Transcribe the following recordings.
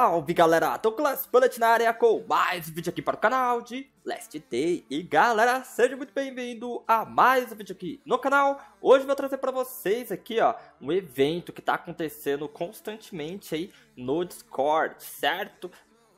Salve galera, Douglas Bullet na área com mais um vídeo aqui para o canal de Last Day. E galera, seja muito bem-vindo a mais um vídeo aqui no canal. Hoje vou trazer para vocês aqui ó, um evento que está acontecendo constantemente aí no Discord, certo?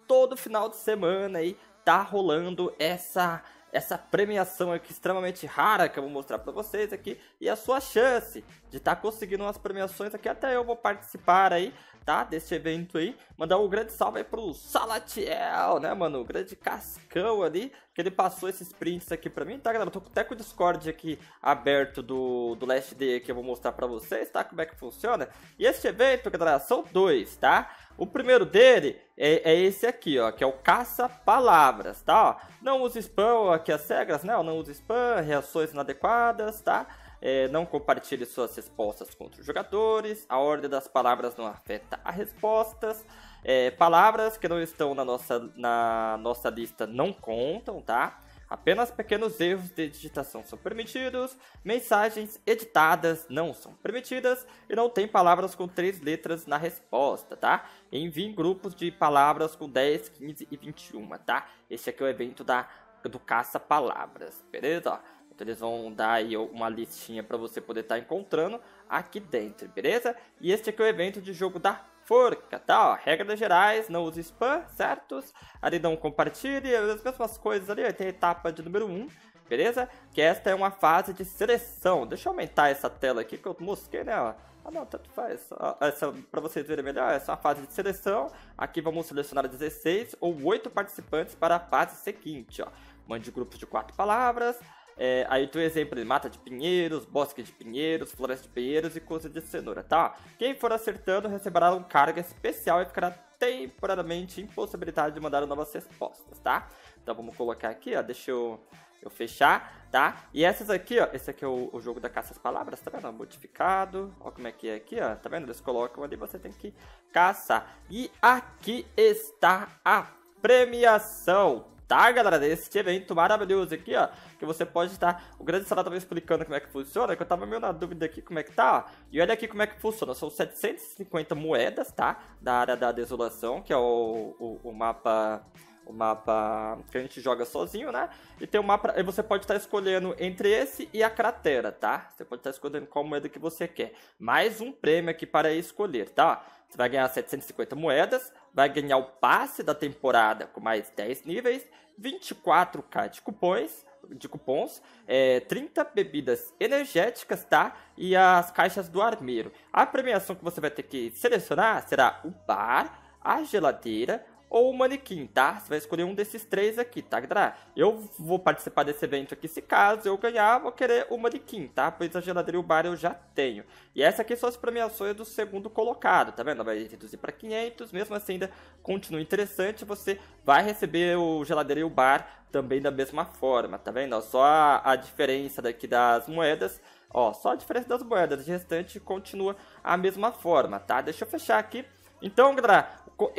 Todo final de semana aí tá rolando essa essa premiação aqui extremamente rara que eu vou mostrar para vocês aqui e a sua chance de estar tá conseguindo umas premiações aqui, até eu vou participar aí, tá, desse evento aí, mandar um grande salve aí pro Salatiel, né, mano, o grande cascão ali, que ele passou esses prints aqui pra mim, tá, galera, eu tô até com o Discord aqui aberto do, do Last Day que eu vou mostrar pra vocês, tá, como é que funciona, e este evento, galera, são dois, tá, o primeiro dele é, é, esse aqui, ó, que é o caça-palavras, tá? Ó, não use spam aqui as regras, né? Não use spam, reações inadequadas, tá? É, não compartilhe suas respostas com outros jogadores. A ordem das palavras não afeta as respostas. É, palavras que não estão na nossa, na nossa lista não contam, tá? Apenas pequenos erros de digitação são permitidos, mensagens editadas não são permitidas e não tem palavras com três letras na resposta, tá? Envie grupos de palavras com 10, 15 e 21, tá? Esse aqui é o evento da, do caça-palavras, beleza? Então eles vão dar aí uma listinha para você poder estar tá encontrando aqui dentro, beleza? E este aqui é o evento de jogo da forca, tá? Ó, regras gerais, não use spam, certos? Ali não compartilhe, as mesmas coisas ali, tem a etapa de número 1, beleza? Que esta é uma fase de seleção. Deixa eu aumentar essa tela aqui que eu mosquei, né? Ó. Ah não, tanto faz. Essa, pra vocês verem melhor, essa é uma fase de seleção. Aqui vamos selecionar 16 ou 8 participantes para a fase seguinte, ó. Mande grupos de 4 palavras. É, aí tu exemplo de mata de pinheiros, bosque de pinheiros, floresta de pinheiros e coisa de cenoura, tá? Quem for acertando receberá um carga especial e ficará temporariamente impossibilitado de mandar novas respostas, tá? Então vamos colocar aqui, ó, deixa eu, eu fechar, tá? E essas aqui, ó, esse aqui é o, o jogo da caça às palavras, tá vendo? Modificado, ó como é que é aqui, ó, tá vendo? Eles colocam ali, você tem que caçar. E aqui está a premiação, tá, galera? Desse evento maravilhoso aqui, ó. Que você pode estar. O grande sala tava explicando como é que funciona, que eu tava meio na dúvida aqui como é que tá, ó. E olha aqui como é que funciona. São 750 moedas, tá? Da área da desolação, que é o, o, o mapa o mapa que a gente joga sozinho, né? E tem um mapa, e você pode estar escolhendo entre esse e a cratera, tá? Você pode estar escolhendo qual moeda que você quer. Mais um prêmio aqui para escolher, tá? Você vai ganhar 750 moedas, vai ganhar o passe da temporada com mais 10 níveis, 24k de cupons, de cupons, é, 30 bebidas energéticas, tá? E as caixas do armeiro. A premiação que você vai ter que selecionar será o bar, a geladeira, ou o manequim, tá? Você vai escolher um desses três aqui, tá? Eu vou participar desse evento aqui, se caso eu ganhar, vou querer o manequim, tá? Pois a geladeira e o bar eu já tenho. E essa aqui são as premiações do segundo colocado, tá vendo? Vai reduzir para 500, mesmo assim ainda continua interessante, você vai receber o geladeira e o bar também da mesma forma, tá vendo? Só a, a diferença daqui das moedas Ó, só a diferença das moedas, de restante continua a mesma forma, tá? Deixa eu fechar aqui. Então, galera,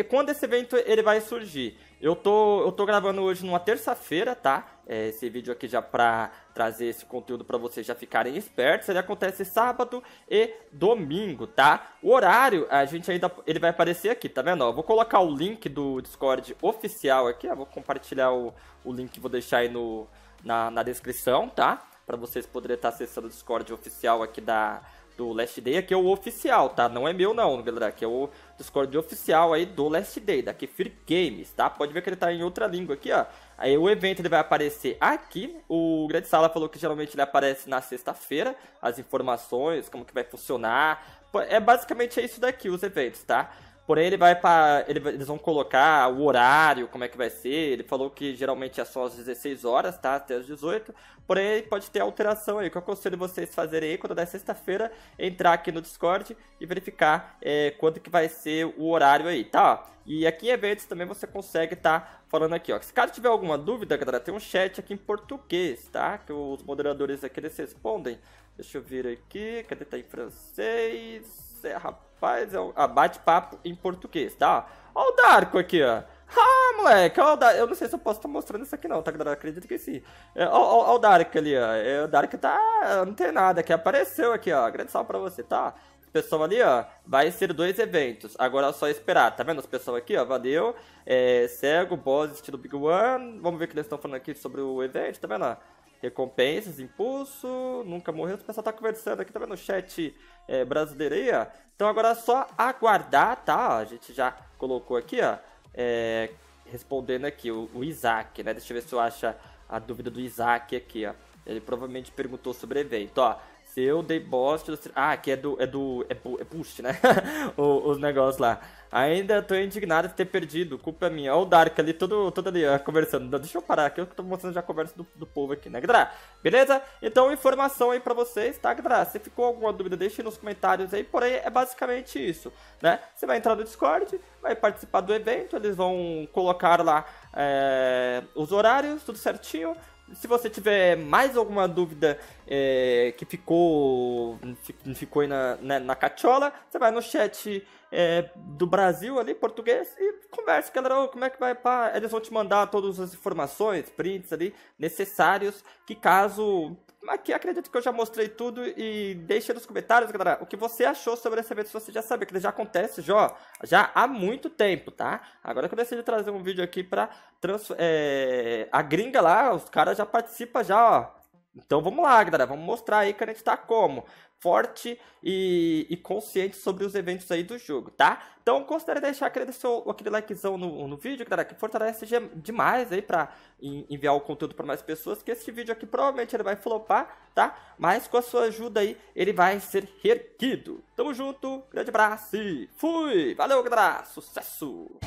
quando esse evento ele vai surgir? Eu tô, eu tô gravando hoje numa terça-feira, tá? É, esse vídeo aqui já pra trazer esse conteúdo para vocês já ficarem espertos. Ele acontece sábado e domingo, tá? O horário, a gente ainda ele vai aparecer aqui, tá vendo? Ó, vou colocar o link do Discord oficial aqui, ó, vou compartilhar o, o link, vou deixar aí no, na, na descrição, tá? Para vocês poderem estar acessando o Discord oficial aqui da do Last Day, aqui é o oficial, tá? Não é meu não, galera, aqui é o Discord oficial aí do Last Day, da Kefir Games, tá? Pode ver que ele tá em outra língua aqui, ó. Aí o evento ele vai aparecer aqui, o Grande Sala falou que geralmente ele aparece na sexta-feira, as informações, como que vai funcionar, é basicamente é isso daqui, os eventos, tá? Porém, ele vai para. Ele, eles vão colocar o horário, como é que vai ser. Ele falou que geralmente é só às 16 horas, tá? Até às 18. Porém, pode ter alteração aí. O que eu aconselho vocês fazerem aí quando der sexta-feira, entrar aqui no Discord e verificar é, quando que vai ser o horário aí, tá? E aqui em eventos também você consegue estar tá falando aqui, ó. Se caso tiver alguma dúvida, galera, tem um chat aqui em português, tá? Que os moderadores aqui eles respondem. Deixa eu vir aqui. Cadê? Tá em francês. É, rapaz, é um ah, bate-papo em português, tá? Ó o Darko aqui, ó. Ah, moleque, ó, eu não sei se eu posso estar tá mostrando isso aqui não, tá? Acredito que sim. É, ó, o Dark ali, ó. É, o Dark tá... não tem nada aqui, apareceu aqui, ó. Grande salve pra você, tá? pessoal ali, ó, vai ser dois eventos. Agora é só esperar, tá vendo os pessoal aqui, ó, valeu. É, cego, boss, estilo Big One. Vamos ver o que eles estão falando aqui sobre o evento, tá vendo? Recompensas, impulso, nunca morreu. O pessoal tá conversando aqui, tá vendo no chat é, ó. Então agora é só aguardar, tá? A gente já colocou aqui, ó. É, respondendo aqui, o, o Isaac, né? Deixa eu ver se eu acho a dúvida do Isaac aqui, ó. Ele provavelmente perguntou sobre evento, ó. Eu dei bosta. Ah, que é do. É do. É, é boost, né? os negócios lá. Ainda tô indignado de ter perdido. Culpa minha. Olha o Dark ali, todo, todo ali, ó, conversando. Deixa eu parar aqui, eu tô mostrando já a conversa do, do povo aqui, né, galera? Beleza? Então, informação aí pra vocês, tá, galera? Se ficou alguma dúvida, deixe nos comentários aí. Porém, é basicamente isso, né? Você vai entrar no Discord, vai participar do evento, eles vão colocar lá é, os horários, tudo certinho se você tiver mais alguma dúvida é, que ficou ficou aí na, na, na cachola, você vai no chat é, do Brasil ali, português, e conversa, galera, como é que vai pá? Eles vão te mandar todas as informações, prints ali, necessários, que caso Aqui acredito que eu já mostrei tudo e deixa nos comentários, galera, o que você achou sobre esse evento, se você já sabia que ele já acontece já, já há muito tempo, tá? Agora que eu decidi trazer um vídeo aqui pra é, a gringa lá, os caras já participam já, ó, então vamos lá, galera, vamos mostrar aí que a gente tá como forte e, e, consciente sobre os eventos aí do jogo, tá? Então considere deixar aquele, seu, aquele likezão no, no vídeo, galera, que fortalece demais aí pra enviar o conteúdo para mais pessoas, que esse vídeo aqui provavelmente ele vai flopar, tá? Mas com a sua ajuda aí, ele vai ser erguido. Tamo junto, grande abraço e fui! Valeu, galera! Sucesso!